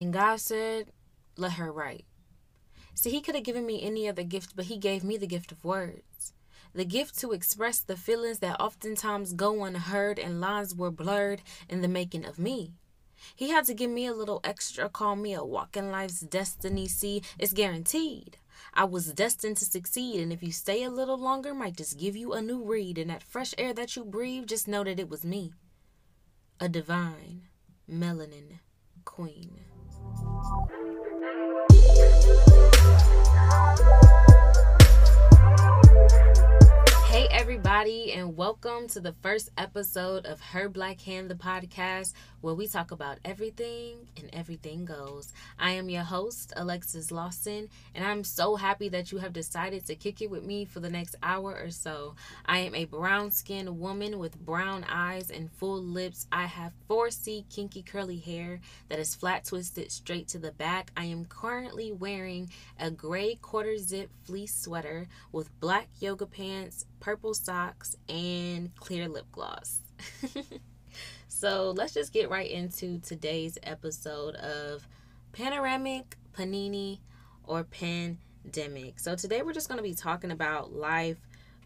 And God said, let her write. See, He could have given me any other gift, but He gave me the gift of words. The gift to express the feelings that oftentimes go unheard and lines were blurred in the making of me. He had to give me a little extra, call me a walking life's destiny. See, it's guaranteed. I was destined to succeed, and if you stay a little longer, might just give you a new read. And that fresh air that you breathe, just know that it was me. A divine melanin queen. Hey, everybody, and welcome to the first episode of Her Black Hand, the podcast, where we talk about everything and everything goes. I am your host, Alexis Lawson, and I'm so happy that you have decided to kick it with me for the next hour or so. I am a brown skinned woman with brown eyes and full lips. I have 4C kinky curly hair that is flat twisted straight to the back. I am currently wearing a gray quarter zip fleece sweater with black yoga pants purple socks, and clear lip gloss. so let's just get right into today's episode of Panoramic, Panini, or Pandemic. So today we're just going to be talking about life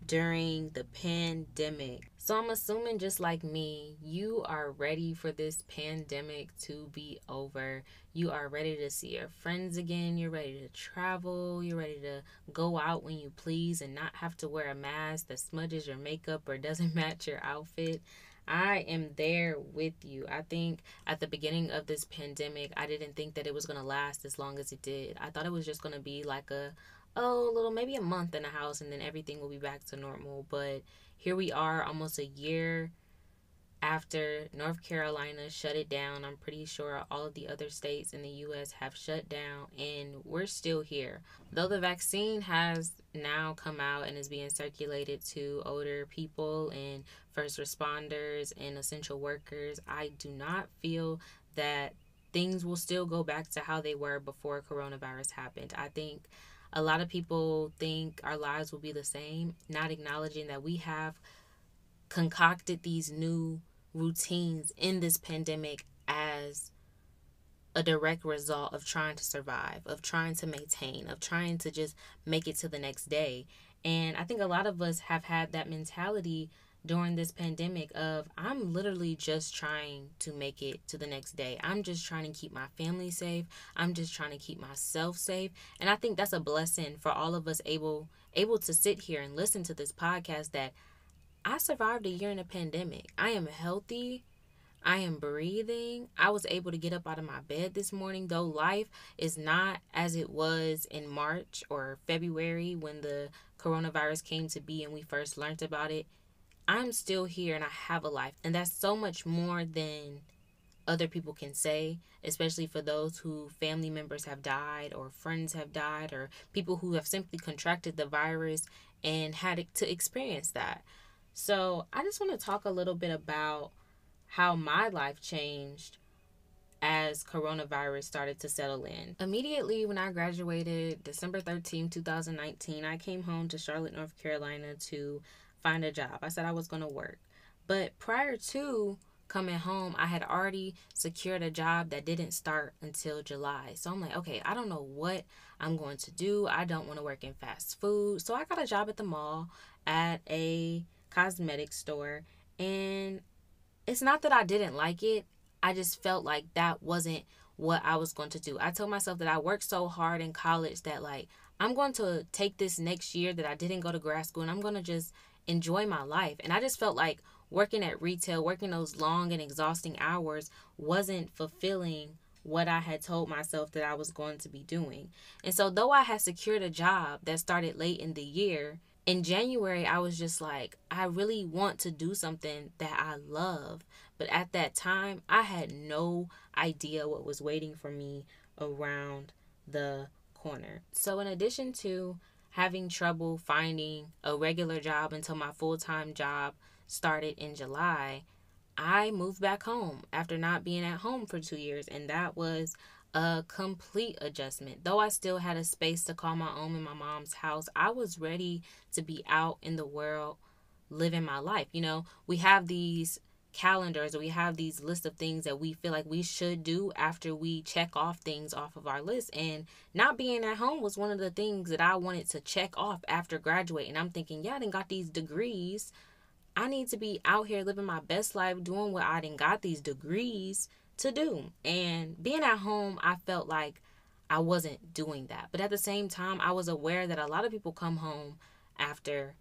during the pandemic. So I'm assuming just like me, you are ready for this pandemic to be over. You are ready to see your friends again. You're ready to travel. You're ready to go out when you please and not have to wear a mask that smudges your makeup or doesn't match your outfit. I am there with you. I think at the beginning of this pandemic, I didn't think that it was going to last as long as it did. I thought it was just going to be like a oh, little maybe a month in the house and then everything will be back to normal. But here we are almost a year after North Carolina shut it down. I'm pretty sure all of the other states in the US have shut down and we're still here. Though the vaccine has now come out and is being circulated to older people and first responders and essential workers, I do not feel that things will still go back to how they were before coronavirus happened. I think a lot of people think our lives will be the same, not acknowledging that we have concocted these new routines in this pandemic as a direct result of trying to survive, of trying to maintain, of trying to just make it to the next day. And I think a lot of us have had that mentality during this pandemic of I'm literally just trying to make it to the next day. I'm just trying to keep my family safe. I'm just trying to keep myself safe. And I think that's a blessing for all of us able able to sit here and listen to this podcast that I survived a year in a pandemic. I am healthy. I am breathing. I was able to get up out of my bed this morning, though life is not as it was in March or February when the coronavirus came to be and we first learned about it. I'm still here and I have a life. And that's so much more than other people can say, especially for those who family members have died or friends have died or people who have simply contracted the virus and had to experience that. So, I just want to talk a little bit about how my life changed as coronavirus started to settle in. Immediately when I graduated December 13, 2019, I came home to Charlotte, North Carolina to find a job. I said I was going to work. But prior to coming home, I had already secured a job that didn't start until July. So I'm like, okay, I don't know what I'm going to do. I don't want to work in fast food. So I got a job at the mall at a cosmetic store. And it's not that I didn't like it, I just felt like that wasn't what I was going to do. I told myself that I worked so hard in college that, like, I'm going to take this next year that I didn't go to grad school and I'm going to just enjoy my life. And I just felt like working at retail, working those long and exhausting hours wasn't fulfilling what I had told myself that I was going to be doing. And so, though I had secured a job that started late in the year, in January, I was just like, I really want to do something that I love. But at that time, I had no idea what was waiting for me around the corner. So, in addition to having trouble finding a regular job until my full time job started in July, I moved back home after not being at home for two years, and that was a complete adjustment. Though I still had a space to call my own in my mom's house, I was ready to be out in the world living my life. You know, we have these calendars. We have these lists of things that we feel like we should do after we check off things off of our list. And not being at home was one of the things that i wanted to check off after graduating. And i'm thinking yeah i didn't got these degrees. I need to be out here living my best life doing what i didn't got these degrees to do. And being at home i felt like i wasn't doing that. But at the same time i was aware that a lot of people come home after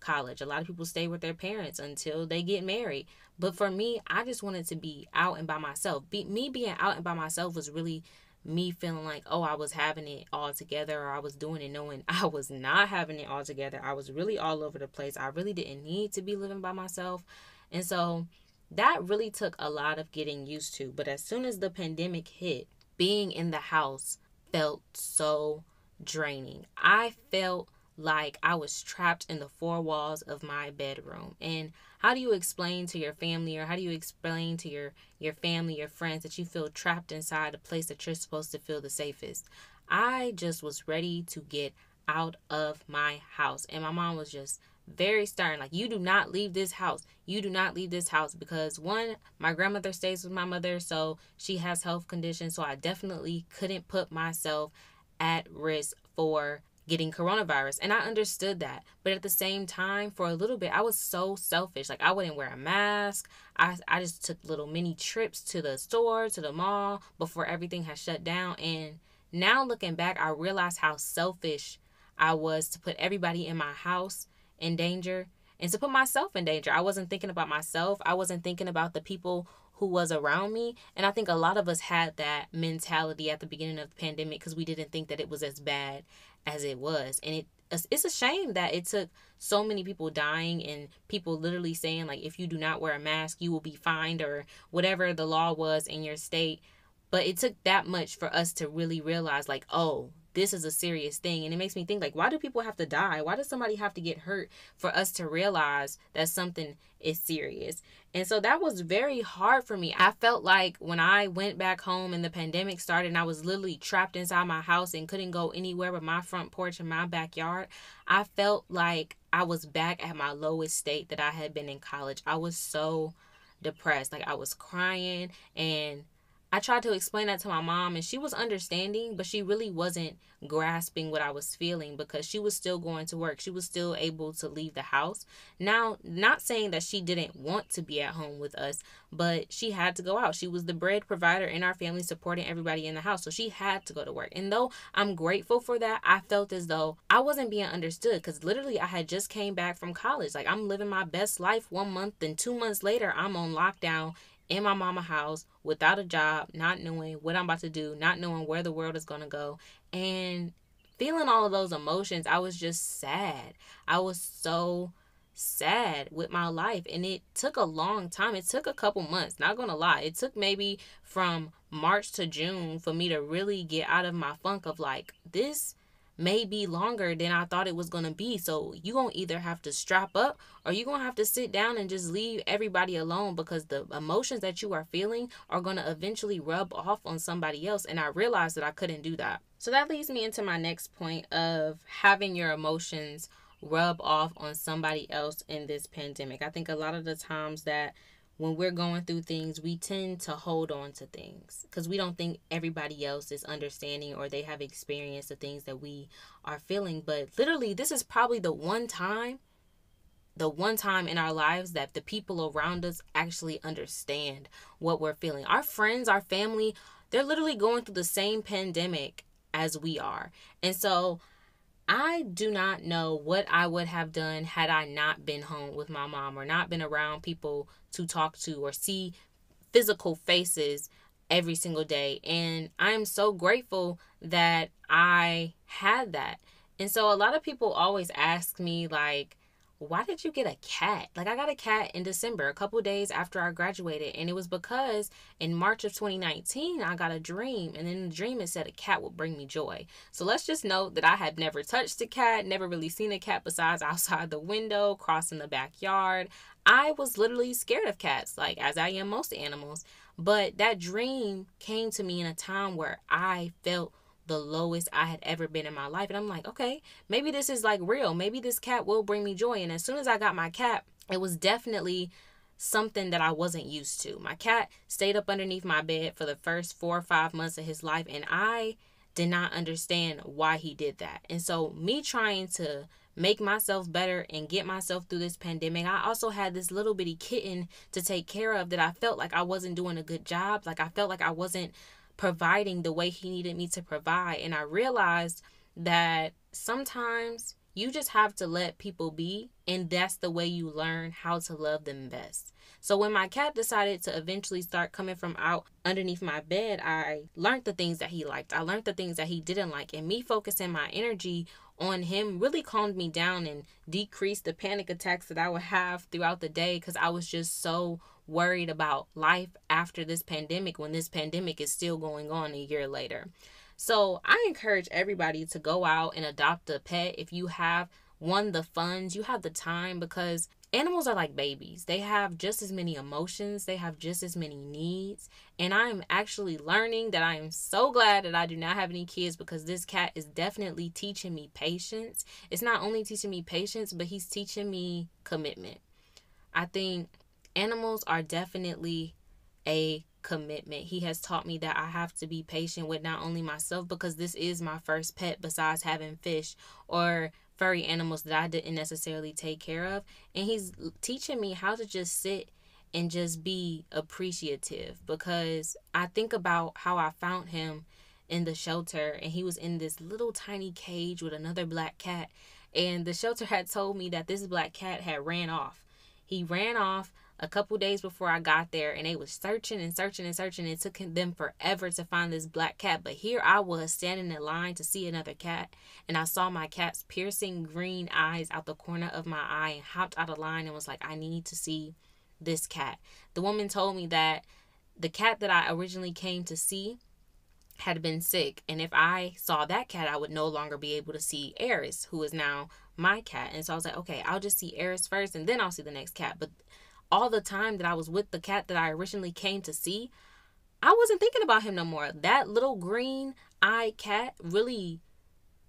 college. A lot of people stay with their parents until they get married. But for me, I just wanted to be out and by myself. Be, me being out and by myself was really me feeling like, oh, I was having it all together or I was doing it knowing I was not having it all together. I was really all over the place. I really didn't need to be living by myself. And so that really took a lot of getting used to. But as soon as the pandemic hit, being in the house felt so draining. I felt like I was trapped in the four walls of my bedroom. And how do you explain to your family or how do you explain to your your family, your friends that you feel trapped inside a place that you're supposed to feel the safest? I just was ready to get out of my house. And my mom was just very stern like you do not leave this house you do not leave this house because one my grandmother stays with my mother so she has health conditions so i definitely couldn't put myself at risk for getting coronavirus. And I understood that. But at the same time, for a little bit, I was so selfish. Like I wouldn't wear a mask. I, I just took little mini trips to the store, to the mall before everything had shut down. And now looking back, I realized how selfish I was to put everybody in my house in danger and to put myself in danger. I wasn't thinking about myself. I wasn't thinking about the people who was around me. And I think a lot of us had that mentality at the beginning of the pandemic because we didn't think that it was as bad as it was. And it it's a shame that it took so many people dying and people literally saying like if you do not wear a mask you will be fined or whatever the law was in your state but it took that much for us to really realize like oh this is a serious thing. And it makes me think like why do people have to die? Why does somebody have to get hurt for us to realize that something is serious? And so that was very hard for me. I felt like when i went back home and the pandemic started and i was literally trapped inside my house and couldn't go anywhere but my front porch and my backyard i felt like i was back at my lowest state that i had been in college. I was so depressed. Like i was crying and I tried to explain that to my mom and she was understanding, but she really wasn't grasping what I was feeling because she was still going to work. She was still able to leave the house. Now, not saying that she didn't want to be at home with us, but she had to go out. She was the bread provider in our family, supporting everybody in the house. So she had to go to work. And though I'm grateful for that, I felt as though I wasn't being understood because literally I had just came back from college. Like I'm living my best life one month, and two months later, I'm on lockdown in my mama house without a job, not knowing what I'm about to do, not knowing where the world is going to go, and feeling all of those emotions, I was just sad. I was so sad with my life and it took a long time. It took a couple months, not to lie. It took maybe from March to June for me to really get out of my funk of like this may be longer than I thought it was going to be. So you going to either have to strap up or you're going to have to sit down and just leave everybody alone because the emotions that you are feeling are going to eventually rub off on somebody else. And I realized that I couldn't do that. So that leads me into my next point of having your emotions rub off on somebody else in this pandemic. I think a lot of the times that when we're going through things, we tend to hold on to things because we don't think everybody else is understanding or they have experienced the things that we are feeling. But literally, this is probably the one time, the one time in our lives that the people around us actually understand what we're feeling. Our friends, our family, they're literally going through the same pandemic as we are. And so, I do not know what I would have done had I not been home with my mom or not been around people to talk to or see physical faces every single day. And I'm so grateful that I had that. And so a lot of people always ask me, like, why did you get a cat? Like I got a cat in December, a couple days after I graduated, and it was because in March of 2019 I got a dream, and in the dream it said a cat would bring me joy. So let's just note that I had never touched a cat, never really seen a cat besides outside the window, crossing the backyard. I was literally scared of cats, like as I am most animals. But that dream came to me in a time where I felt the lowest I had ever been in my life. And I'm like, okay, maybe this is like real. Maybe this cat will bring me joy. And as soon as I got my cat, it was definitely something that I wasn't used to. My cat stayed up underneath my bed for the first four or five months of his life, and I did not understand why he did that. And so, me trying to make myself better and get myself through this pandemic, I also had this little bitty kitten to take care of that I felt like I wasn't doing a good job. Like, I felt like I wasn't providing the way he needed me to provide. And I realized that sometimes you just have to let people be, and that's the way you learn how to love them best. So when my cat decided to eventually start coming from out underneath my bed, I learned the things that he liked. I learned the things that he didn't like, and me focusing my energy on him really calmed me down and decreased the panic attacks that I would have throughout the day because I was just so worried about life after this pandemic when this pandemic is still going on a year later. So I encourage everybody to go out and adopt a pet if you have one the funds, you have the time because animals are like babies. They have just as many emotions, they have just as many needs. And I am actually learning that I am so glad that I do not have any kids because this cat is definitely teaching me patience. It's not only teaching me patience, but he's teaching me commitment. I think animals are definitely a commitment. He has taught me that I have to be patient with not only myself because this is my first pet besides having fish or furry animals that I didn't necessarily take care of. And he's teaching me how to just sit and just be appreciative because I think about how I found him in the shelter and he was in this little tiny cage with another black cat and the shelter had told me that this black cat had ran off. He ran off a couple days before I got there and they was searching and searching and searching. It took them forever to find this black cat. But here I was standing in line to see another cat and I saw my cat's piercing green eyes out the corner of my eye and hopped out of line and was like, I need to see this cat. The woman told me that the cat that I originally came to see had been sick and if I saw that cat I would no longer be able to see Eris who is now my cat and so I was like okay I'll just see Eris first and then I'll see the next cat but all the time that I was with the cat that I originally came to see, I wasn't thinking about him no more. That little green eye cat really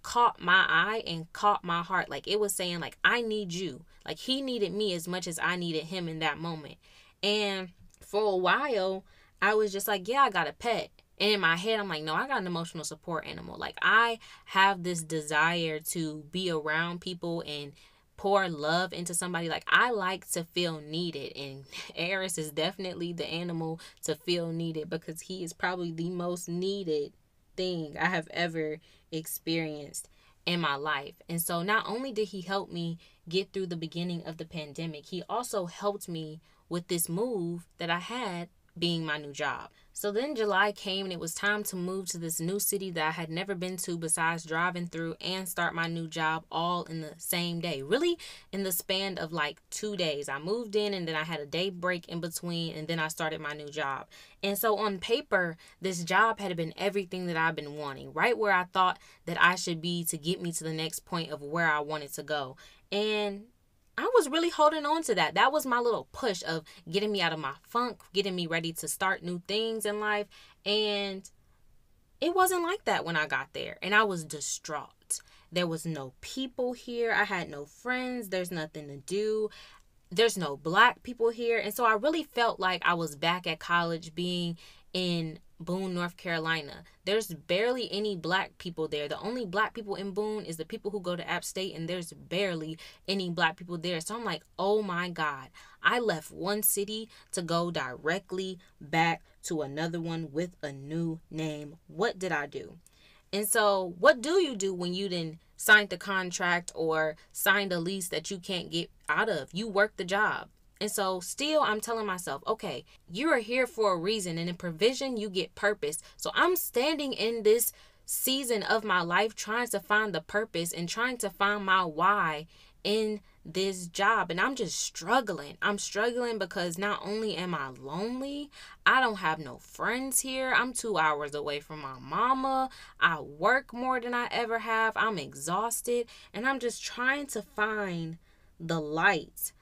caught my eye and caught my heart. Like it was saying, like, I need you. Like he needed me as much as I needed him in that moment. And for a while, I was just like, yeah, I got a pet. And in my head, I'm like, no, I got an emotional support animal. Like I have this desire to be around people and pour love into somebody. Like I like to feel needed, and Eris is definitely the animal to feel needed because he is probably the most needed thing I have ever experienced in my life. And so not only did he help me get through the beginning of the pandemic, he also helped me with this move that I had being my new job. So then July came and it was time to move to this new city that I had never been to besides driving through and start my new job all in the same day. Really in the span of like 2 days. I moved in and then I had a day break in between and then I started my new job. And so on paper, this job had been everything that I've been wanting, right where I thought that I should be to get me to the next point of where I wanted to go. And I was really holding on to that. That was my little push of getting me out of my funk, getting me ready to start new things in life. And it wasn't like that when I got there. And I was distraught. There was no people here. I had no friends. There's nothing to do. There's no black people here. And so I really felt like I was back at college being in Boone, North Carolina. There's barely any black people there. The only black people in Boone is the people who go to App State, and there's barely any black people there. So I'm like, oh my God. I left one city to go directly back to another one with a new name. What did I do? And so, what do you do when you then signed the contract or signed a lease that you can't get out of? You work the job. And so, still, I'm telling myself, okay, you are here for a reason, and in provision, you get purpose. So, I'm standing in this season of my life trying to find the purpose and trying to find my why in this job and I'm just struggling. I'm struggling because not only am I lonely, I don't have no friends here. I'm 2 hours away from my mama. I work more than I ever have. I'm exhausted and I'm just trying to find the light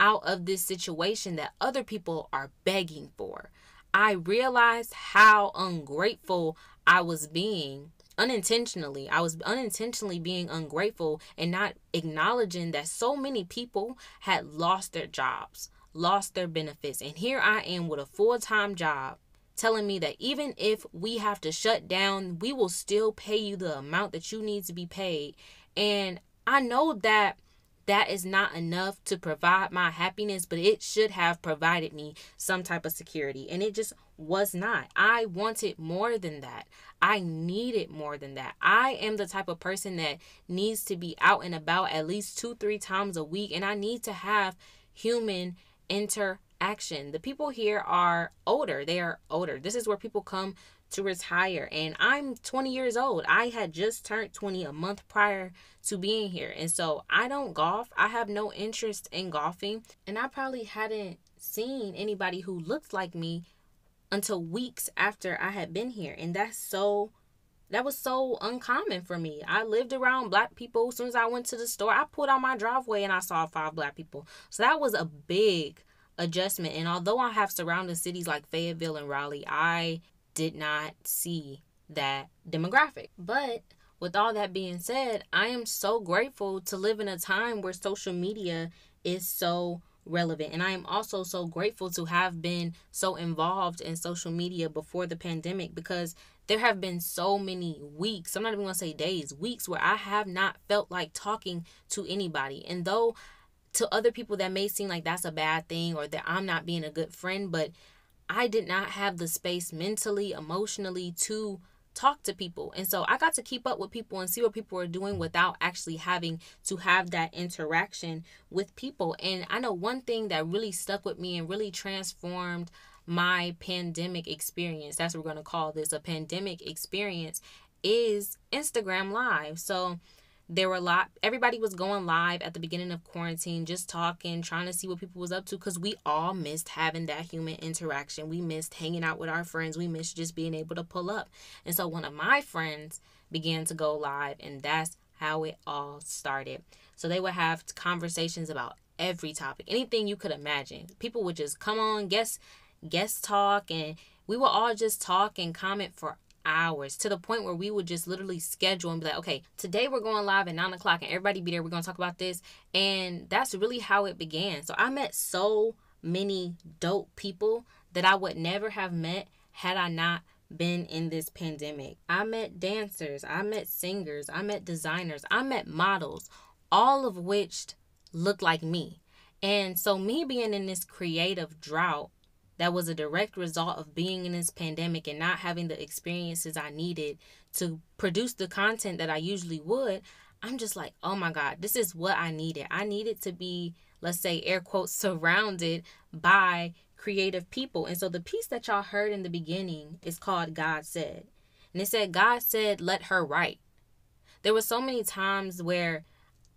out of this situation that other people are begging for. I realized how ungrateful I was being unintentionally. I was unintentionally being ungrateful and not acknowledging that so many people had lost their jobs, lost their benefits. And here I am with a full time job telling me that even if we have to shut down, we will still pay you the amount that you need to be paid. And I know that that is not enough to provide my happiness, but it should have provided me some type of security. And it just was not. I wanted more than that. I needed more than that. I am the type of person that needs to be out and about at least two, three times a week, and I need to have human interaction. The people here are older. They are older. This is where people come to retire and I'm 20 years old. I had just turned 20 a month prior to being here. And so I don't golf. I have no interest in golfing and I probably hadn't seen anybody who looked like me until weeks after I had been here. And that's so that was so uncommon for me. I lived around black people. As soon as I went to the store, I pulled out my driveway and I saw five black people. So that was a big adjustment. And although I have surrounding cities like Fayetteville and Raleigh, I did not see that demographic. But with all that being said, I am so grateful to live in a time where social media is so relevant. And I am also so grateful to have been so involved in social media before the pandemic because there have been so many weeks, I'm not even to say days, weeks where I have not felt like talking to anybody. And though to other people that may seem like that's a bad thing or that I'm not being a good friend, but I did not have the space mentally, emotionally to talk to people. And so I got to keep up with people and see what people are doing without actually having to have that interaction with people. And I know one thing that really stuck with me and really transformed my pandemic experience that's what we're going to call this a pandemic experience is Instagram Live. So there were a lot everybody was going live at the beginning of quarantine just talking trying to see what people was up to because we all missed having that human interaction. We missed hanging out with our friends. We missed just being able to pull up. And so one of my friends began to go live and that's how it all started. So they would have conversations about every topic anything you could imagine. People would just come on guest guest talk and we would all just talk and comment for hours to the point where we would just literally schedule and be like, okay, today we're going live at nine o'clock and everybody be there. We're going to talk about this. And that's really how it began. So I met so many dope people that I would never have met had I not been in this pandemic. I met dancers, I met singers, I met designers, I met models, all of which looked like me. And so, me being in this creative drought that was a direct result of being in this pandemic and not having the experiences I needed to produce the content that I usually would, I'm just like, oh my God, this is what I needed. I needed to be, let's say, air quotes, surrounded by creative people. And so the piece that y'all heard in the beginning is called God Said. And it said, God said, let her write. There were so many times where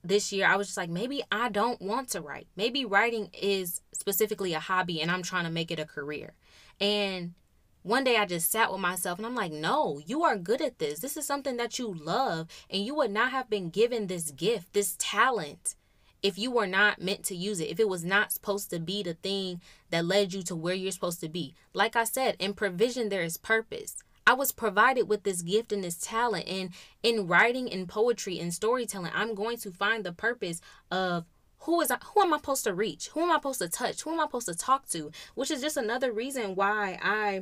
this year I was just like, maybe I don't want to write. Maybe writing is specifically a hobby and I'm trying to make it a career. And one day I just sat with myself and I'm like, no, you are good at this. This is something that you love. And you would not have been given this gift, this talent, if you were not meant to use it, if it was not supposed to be the thing that led you to where you're supposed to be. Like I said, in provision, there is purpose. I was provided with this gift and this talent. And in writing and poetry and storytelling, I'm going to find the purpose of who is I, who am I supposed to reach? Who am I supposed to touch? Who am I supposed to talk to? Which is just another reason why I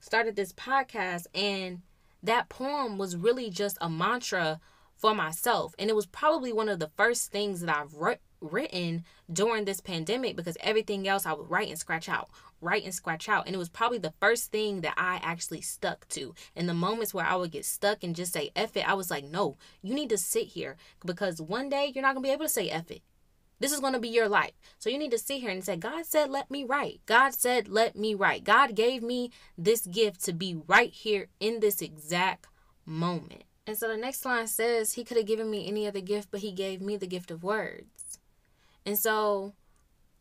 started this podcast. And that poem was really just a mantra for myself. And it was probably one of the first things that I've wrote written during this pandemic because everything else I would write and scratch out, write and scratch out. And it was probably the first thing that I actually stuck to. In the moments where I would get stuck and just say F it, I was like, no, you need to sit here because one day you're not going to be able to say F it. This is going to be your life. So you need to sit here and say, God said, let me write. God said, let me write. God gave me this gift to be right here in this exact moment. And so the next line says, He could have given me any other gift, but He gave me the gift of words. And so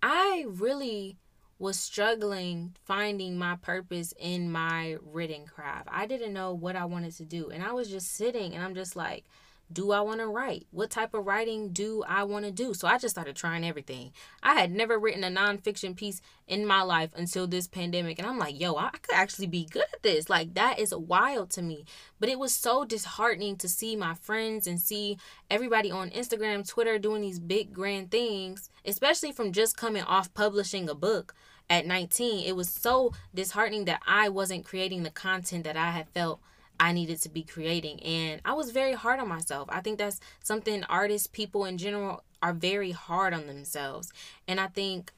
I really was struggling finding my purpose in my written craft. I didn't know what I wanted to do. And I was just sitting and I'm just like, do I want to write? What type of writing do I want to do? So I just started trying everything. I had never written a nonfiction piece in my life until this pandemic. And I'm like, yo, I could actually be good at this. Like, that is wild to me. But it was so disheartening to see my friends and see everybody on Instagram, Twitter doing these big, grand things, especially from just coming off publishing a book at 19. It was so disheartening that I wasn't creating the content that I had felt I needed to be creating. And I was very hard on myself. I think that's something artists, people in general, are very hard on themselves. And I think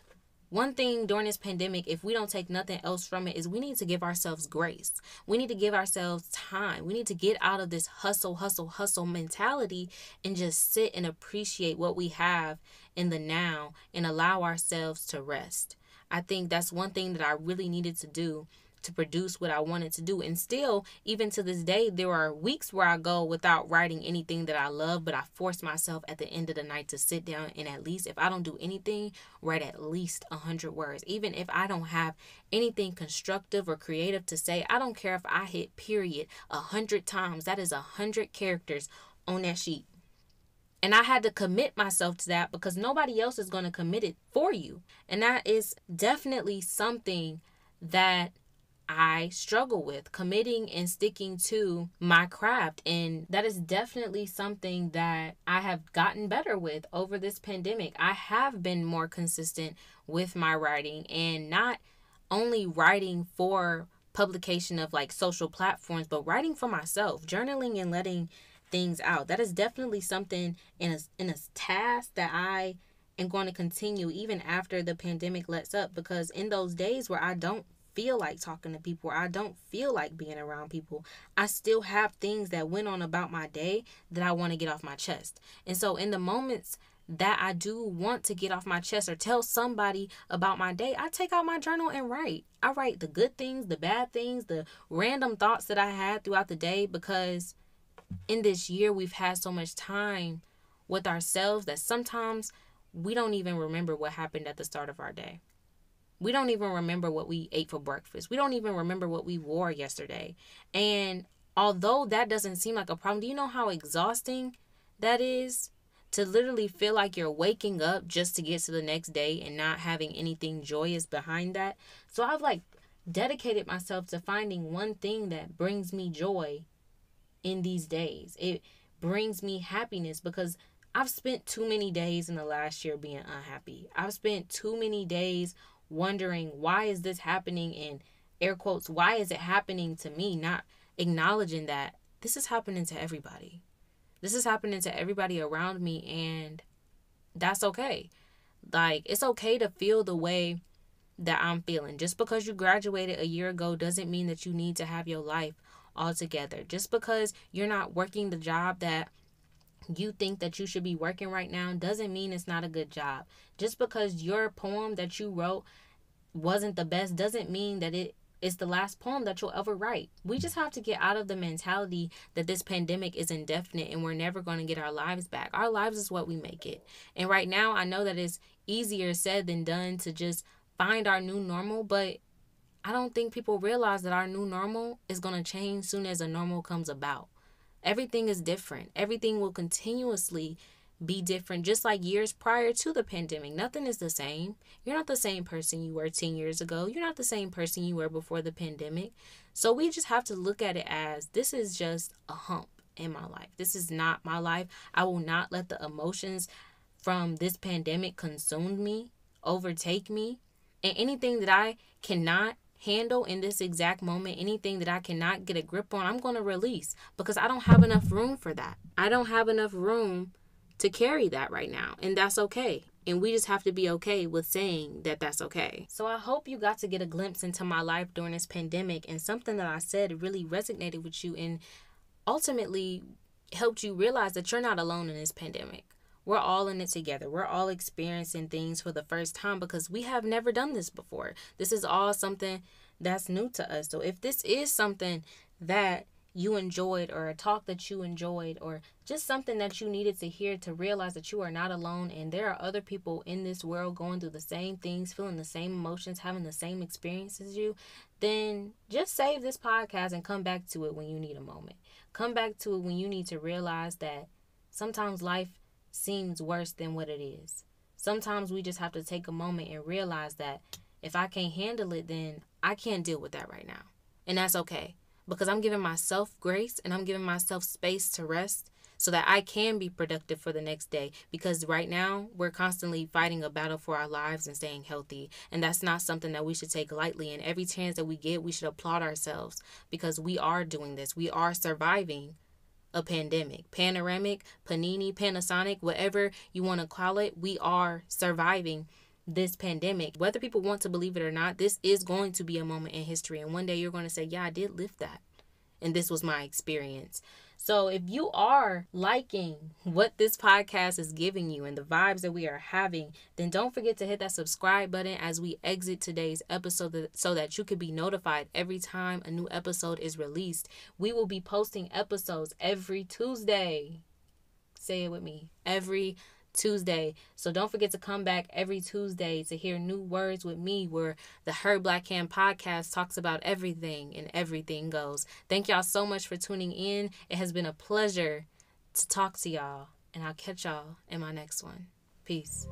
one thing during this pandemic, if we don't take nothing else from it, is we need to give ourselves grace. We need to give ourselves time. We need to get out of this hustle, hustle, hustle mentality and just sit and appreciate what we have in the now and allow ourselves to rest. I think that's one thing that I really needed to do to produce what I wanted to do. And still, even to this day, there are weeks where I go without writing anything that I love, but I force myself at the end of the night to sit down and at least, if I don't do anything, write at least a 100 words. Even if I don't have anything constructive or creative to say, I don't care if I hit period a 100 times. That is a 100 characters on that sheet. And I had to commit myself to that because nobody else is going to commit it for you. And that is definitely something that I struggle with committing and sticking to my craft. And that is definitely something that I have gotten better with over this pandemic. I have been more consistent with my writing and not only writing for publication of like social platforms, but writing for myself, journaling and letting things out. That is definitely something in a, in a task that I am going to continue even after the pandemic lets up because in those days where I don't feel like talking to people, I don't feel like being around people, I still have things that went on about my day that I want to get off my chest. And so, in the moments that I do want to get off my chest or tell somebody about my day, I take out my journal and write. I write the good things, the bad things, the random thoughts that I had throughout the day because in this year we've had so much time with ourselves that sometimes we don't even remember what happened at the start of our day. We don't even remember what we ate for breakfast. We don't even remember what we wore yesterday. And although that doesn't seem like a problem, do you know how exhausting that is? To literally feel like you're waking up just to get to the next day and not having anything joyous behind that. So I've like dedicated myself to finding one thing that brings me joy in these days. It brings me happiness because I've spent too many days in the last year being unhappy. I've spent too many days wondering why is this happening in air quotes why is it happening to me? Not acknowledging that this is happening to everybody. This is happening to everybody around me and that's okay. Like it's okay to feel the way that I'm feeling. Just because you graduated a year ago doesn't mean that you need to have your life all together. Just because you're not working the job that you think that you should be working right now doesn't mean it's not a good job. Just because your poem that you wrote wasn't the best doesn't mean that it is the last poem that you'll ever write. We just have to get out of the mentality that this pandemic is indefinite and we're never going to get our lives back. Our lives is what we make it. And right now, I know that it's easier said than done to just find our new normal, but I don't think people realize that our new normal is going to change soon as a normal comes about. Everything is different. Everything will continuously be different, just like years prior to the pandemic. Nothing is the same. You're not the same person you were 10 years ago. You're not the same person you were before the pandemic. So we just have to look at it as this is just a hump in my life. This is not my life. I will not let the emotions from this pandemic consume me, overtake me. And anything that I cannot handle in this exact moment, anything that I cannot get a grip on, I'm going to release because I don't have enough room for that. I don't have enough room to carry that right now, and that's okay. And we just have to be okay with saying that that's okay. So I hope you got to get a glimpse into my life during this pandemic and something that I said really resonated with you and ultimately helped you realize that you're not alone in this pandemic. We're all in it together. We're all experiencing things for the first time because we have never done this before. This is all something that's new to us. So if this is something that you enjoyed or a talk that you enjoyed or just something that you needed to hear to realize that you are not alone and there are other people in this world going through the same things, feeling the same emotions, having the same experiences as you, then just save this podcast and come back to it when you need a moment. Come back to it when you need to realize that sometimes life seems worse than what it is. Sometimes we just have to take a moment and realize that if I can't handle it, then I can't deal with that right now. And that's okay because I'm giving myself grace and I'm giving myself space to rest so that I can be productive for the next day. Because right now, we're constantly fighting a battle for our lives and staying healthy. And that's not something that we should take lightly. And every chance that we get, we should applaud ourselves because we are doing this. We are surviving a pandemic, panoramic, panini, Panasonic, whatever you want to call it. We are surviving this pandemic. Whether people want to believe it or not, this is going to be a moment in history. And one day you're going to say, Yeah, I did live that. And this was my experience. So if you are liking what this podcast is giving you and the vibes that we are having, then don't forget to hit that subscribe button as we exit today's episode so that you can be notified every time a new episode is released. We will be posting episodes every Tuesday. Say it with me. Every Tuesday. So don't forget to come back every Tuesday to hear new words with me, where the Her Black Hand podcast talks about everything and everything goes. Thank y'all so much for tuning in. It has been a pleasure to talk to y'all, and I'll catch y'all in my next one. Peace.